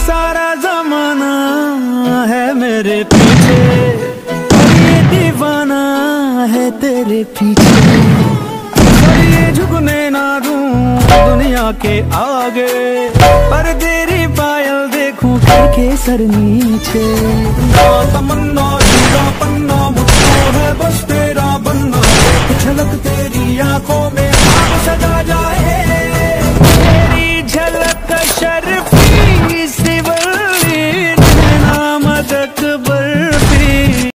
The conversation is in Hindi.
सारा जमाना है मेरे पीछे। ये दीवाना है तेरे पीछे। ये झुकने ना दूँ दुनिया के आगे, पर तेरी पायल देखूँ करके सर नीचे। हाँ, तमन्ना पन्ना, मुझको है बस तेरा बनना। झलक तेरी आँखों में